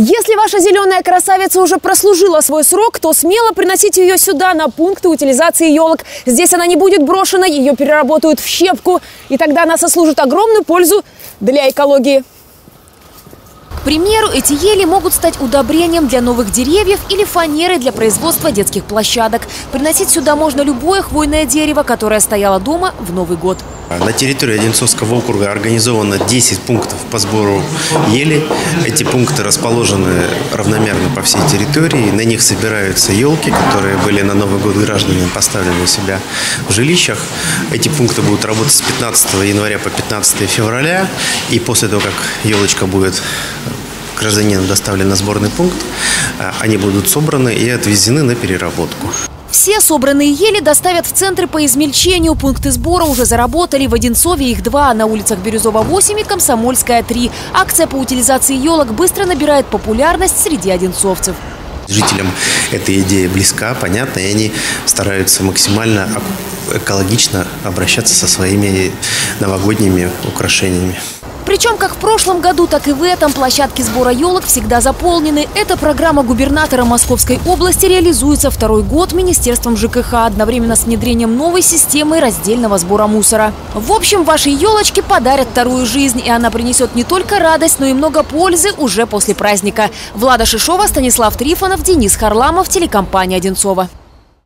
Если ваша зеленая красавица уже прослужила свой срок, то смело приносите ее сюда, на пункты утилизации елок. Здесь она не будет брошена, ее переработают в щепку. И тогда она сослужит огромную пользу для экологии. К примеру, эти ели могут стать удобрением для новых деревьев или фанерой для производства детских площадок. Приносить сюда можно любое хвойное дерево, которое стояло дома в Новый год. На территории Одинцовского округа организовано 10 пунктов по сбору ели. Эти пункты расположены равномерно по всей территории. На них собираются елки, которые были на Новый год гражданам поставлены у себя в жилищах. Эти пункты будут работать с 15 января по 15 февраля. И после того, как елочка будет гражданину доставлен на сборный пункт, они будут собраны и отвезены на переработку. Все собранные ели доставят в центры по измельчению. Пункты сбора уже заработали. В Одинцове их два, на улицах Бирюзова 8 и Комсомольская 3. Акция по утилизации елок быстро набирает популярность среди одинцовцев. Жителям эта идея близка, понятна, и они стараются максимально экологично обращаться со своими новогодними украшениями. Причем как в прошлом году, так и в этом площадки сбора елок всегда заполнены. Эта программа губернатора Московской области реализуется второй год Министерством ЖКХ одновременно с внедрением новой системы раздельного сбора мусора. В общем, вашей елочке подарят вторую жизнь, и она принесет не только радость, но и много пользы уже после праздника. Влада Шишова, Станислав Трифонов, Денис Харламов, телекомпания «Одинцова».